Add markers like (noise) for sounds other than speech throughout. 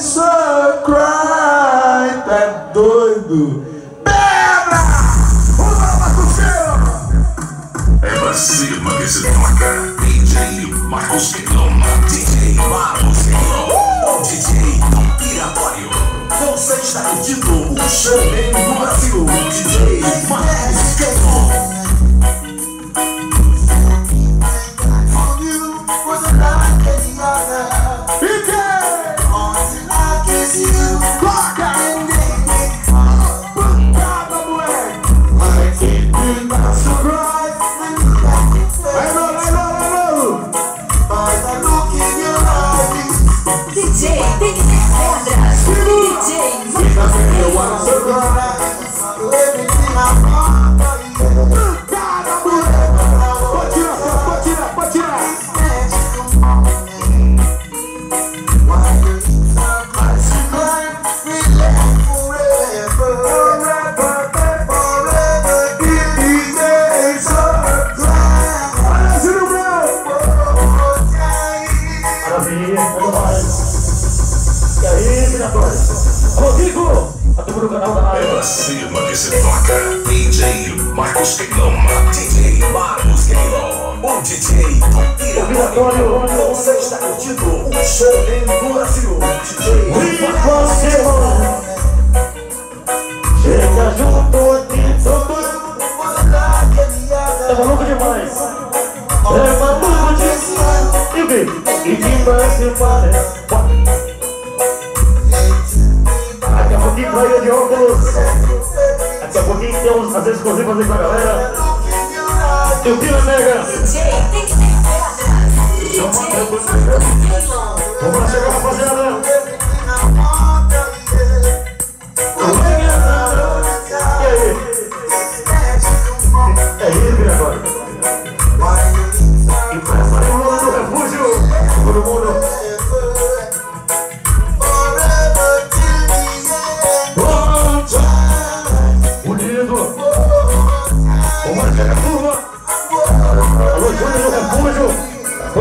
so cry, tá doido? Pedra! Vamos lá, É pra cima que se toca. DJ Marcos Quilom. DJ Marcos Quilom. O DJ Piratório. Você está curtindo o show no Brasil. DJ Marcos Tudo no canal da É área. pra cima que se toca. DJ Marcos Quilom. DJ Marcos Quilom. O DJ Piratório. Você está curtindo o show no Brasil. DJ Marcos Você, Chega junto aqui, tomando. É maluco demais. É maluco demais. E vem, e demais se parece. Daqui a pouquinho vai de óculos. Daqui a pouquinho tem uns, às vezes, exclusivos aí pra galera. E o Pila Mega. Vamos lá chegar, rapaziada.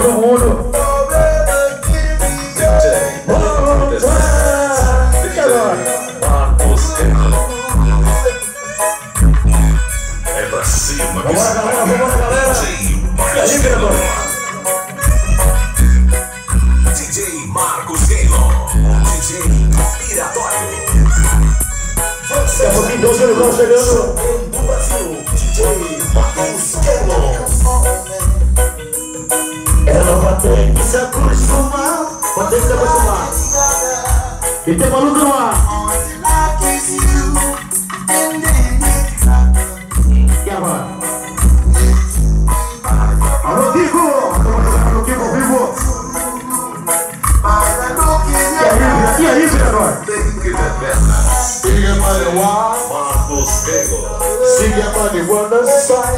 Todo mundo. Vamos. É pra cima Vambora, se galera. DJ Marcos. Gregório? DJ Piratório. Daqui a pouquinho, dois Gregório chegando. E tem maluco no ar. E agora? Alô, Kiko! Alô, Kiko, vivo. E aí, e. Siga Marihuana, Marcos Quilom. siga Marihuana, sai.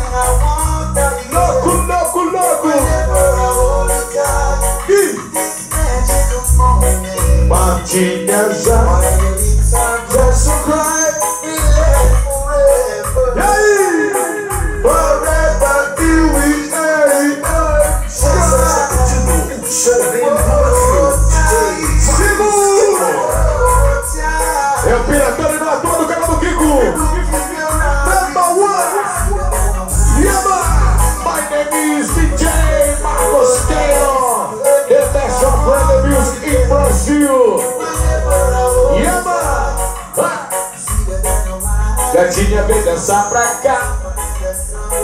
Martinha já. Gatinha vem dançar pra cá.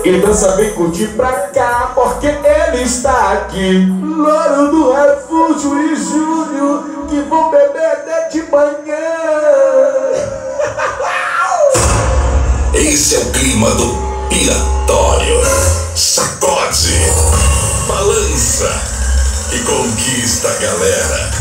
E dança vem curtir pra cá, porque ele está aqui. Louro do Refúgio e Júnior, que vão beber até de manhã. (laughs) Esse é o clima do Piratório. Sacode, balança e conquista a galera.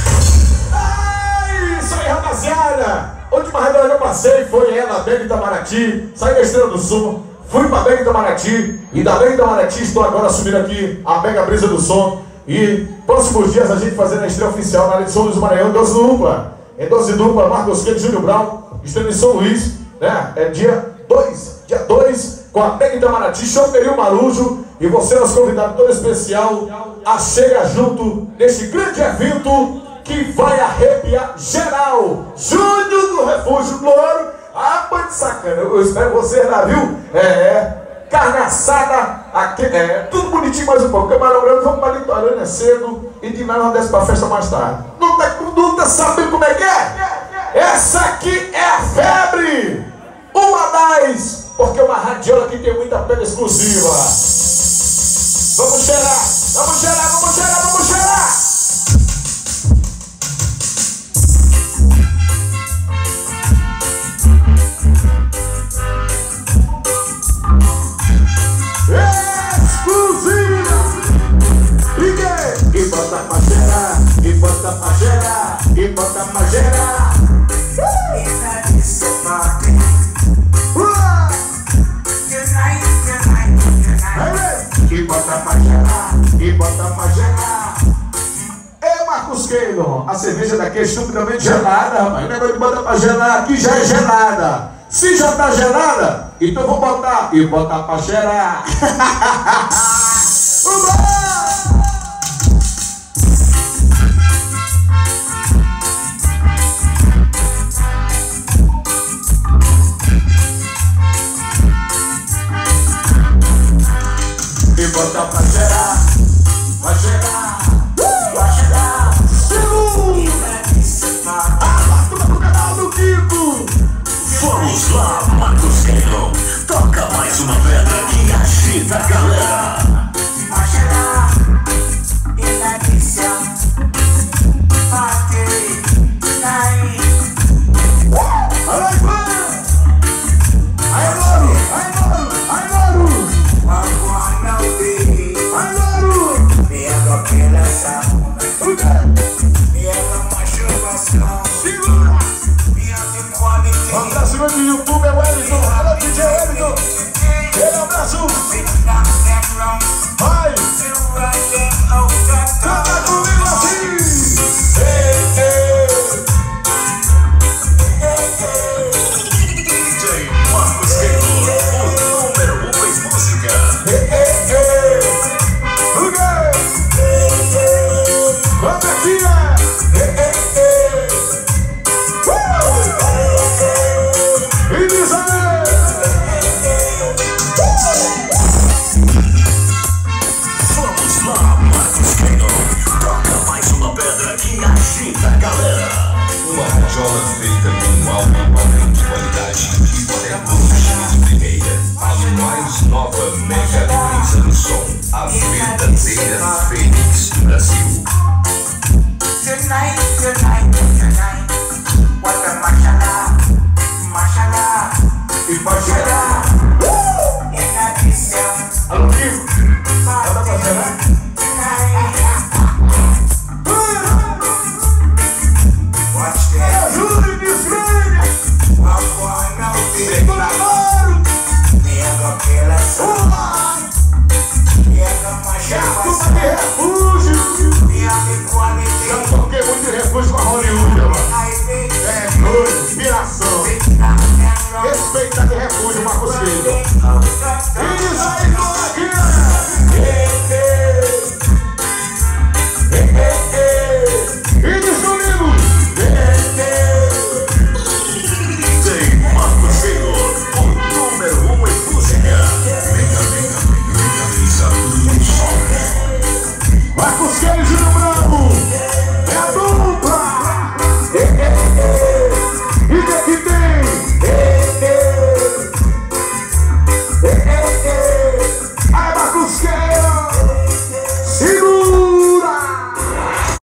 É isso aí, rapaziada! A última reunião que eu passei foi ela, Bega Itamaraty, saí da Estrela do Sul, fui pra Bega Itamaraty, e da Bega Itamaraty estou agora assumindo aqui a Mega Brisa do Som. E próximos dias a gente fazendo a estreia oficial na edição do Maranhão, 12 dupla. Em 12 dupla, Marcos Queiro e Júnior Brown, estreia em São Luís, né? É dia 2, dia 2, com a Mega Itamaraty, Choperio Marujo, e você, nosso convidado todo especial, a chega junto nesse grande evento que vai arrepiar geral. Júnior do Refúgio do Ouro. Ah, pô, de sacana. Eu espero você viu? É, é. Carne assada, aqui, é, tudo bonitinho mais um pouco. Camarão grande, vamos para Litorânea cedo e de nada desce para a festa mais tarde. Não tá, não tá sabendo como é que é? Essa aqui é a febre! Uma das, porque uma radiola aqui tem muita pena exclusiva. Vamos cheirar, vamos cheirar, vamos cheirar, vamos cheirar! E bota pra gerar, e bota pra gerar. Marcos Keylor, a cerveja daqui é estupidamente gelada, rapaz. O negócio de bota pra gelar aqui já é gelada. Se já tá gelada, então vou botar e botar pra gerar. (laughs) E bota pra gerar, vai gerar, vai gerar. Ah, turma pro canal do Kiko. Vamos lá, Marcos Keylon. Toca mais uma pedra que agita a galera. Feita com alta padrão de qualidade e tecnologia de primeira. A mais nova mega brisa do som. A verdadeira Fênix Brasil. Tonight Ooh.